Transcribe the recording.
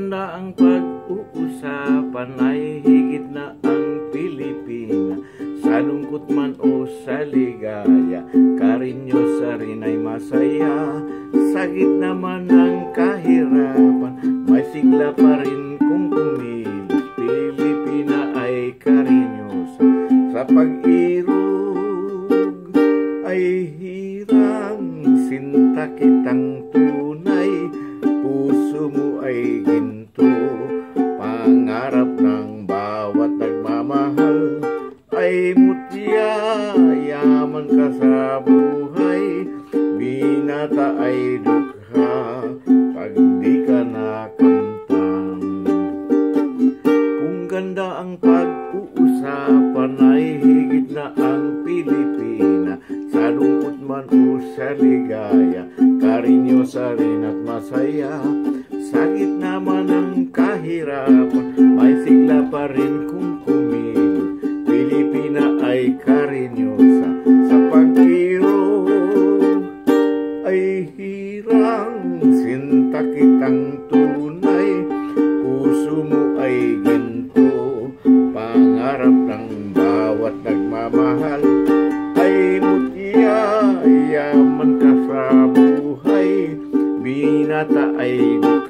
maganda ang pag-uusapan ay higit na ang Pilipina. Sa lungkot man o sa ligaya karinyo sa rin ay masaya. Sa gitna man ng kahirapan may sigla pa rin kung kumilos. Pilipina ay karinyosa sa pag-irog ay hirang sinta kitang tunay puso mo ay gin Yaman ka sa buhay Binata ay dukha Pag di ka nakantang. Kung ganda ang pag-uusapan Ay higit na ang Pilipina. Sa lungkot man o sa ligaya Karinyosa rin at masaya. Sa gitna man ng kahirapan May sigla pa rin kung kumilos Pilipina ay karinyosa ay hirang Sinta kitang tunay. Puso mo ay ginto Pangarap ng bawat nagmamahal. Ay mutya Yaman ka sa buhay Binata ay dukha